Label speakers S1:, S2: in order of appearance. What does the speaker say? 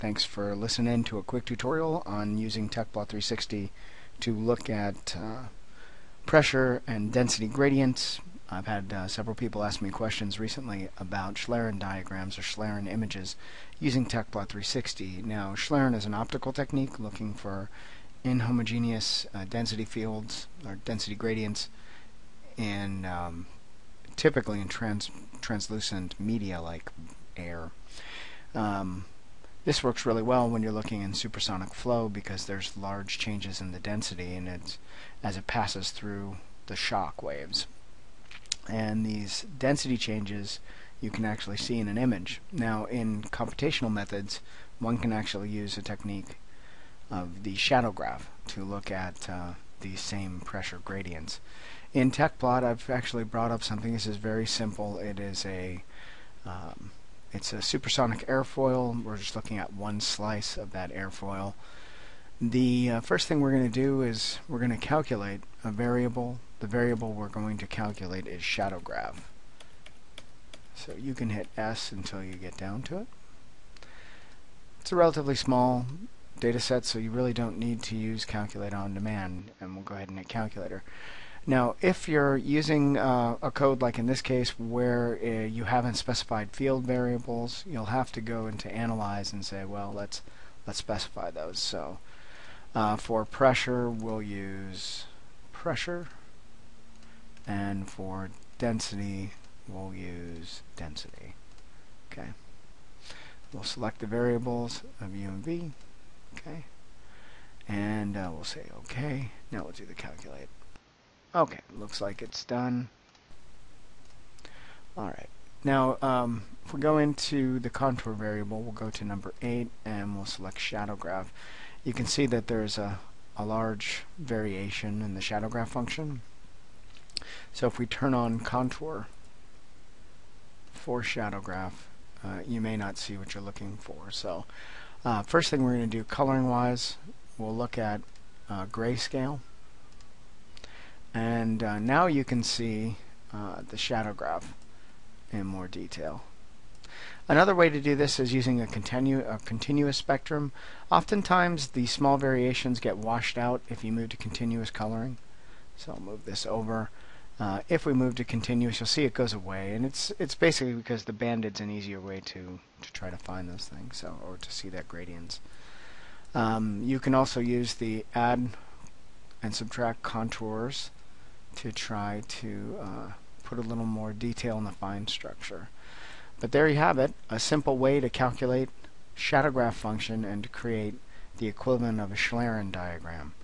S1: Thanks for listening to a quick tutorial on using Tecplot 360 to look at uh, pressure and density gradients. I've had uh, several people ask me questions recently about Schlieren diagrams or Schlieren images using Tecplot 360. Now, Schlieren is an optical technique looking for inhomogeneous uh, density fields or density gradients in um, typically in trans translucent media like air. Um, this works really well when you're looking in supersonic flow because there's large changes in the density and it's as it passes through the shock waves. And these density changes you can actually see in an image. Now in computational methods one can actually use a technique of the shadow graph to look at uh, these same pressure gradients. In Tecplot I've actually brought up something, this is very simple, it is a um, it's a supersonic airfoil. We're just looking at one slice of that airfoil. The uh, first thing we're going to do is we're going to calculate a variable. The variable we're going to calculate is shadow graph. So you can hit S until you get down to it. It's a relatively small data set, so you really don't need to use calculate on demand, and we'll go ahead and hit calculator. Now, if you're using uh, a code like in this case where uh, you haven't specified field variables, you'll have to go into analyze and say, well, let's let's specify those. So, uh, for pressure, we'll use pressure, and for density, we'll use density. Okay. We'll select the variables of u and v. Okay. And uh, we'll say OK. Now we'll do the calculate. Okay, looks like it's done. Alright, now um, if we go into the contour variable, we'll go to number 8 and we'll select shadow graph. You can see that there's a, a large variation in the shadow graph function. So if we turn on contour for shadow graph, uh, you may not see what you're looking for. So uh, first thing we're going to do coloring wise, we'll look at uh, grayscale and uh, now you can see uh, the shadow graph in more detail. Another way to do this is using a, continu a continuous spectrum. Oftentimes the small variations get washed out if you move to continuous coloring. So I'll move this over. Uh, if we move to continuous, you'll see it goes away, and it's it's basically because the banded's an easier way to to try to find those things, so or to see that gradients. Um, you can also use the add and subtract contours to try to uh, put a little more detail in the fine structure. But there you have it, a simple way to calculate shadow graph function and to create the equivalent of a Schlieren diagram.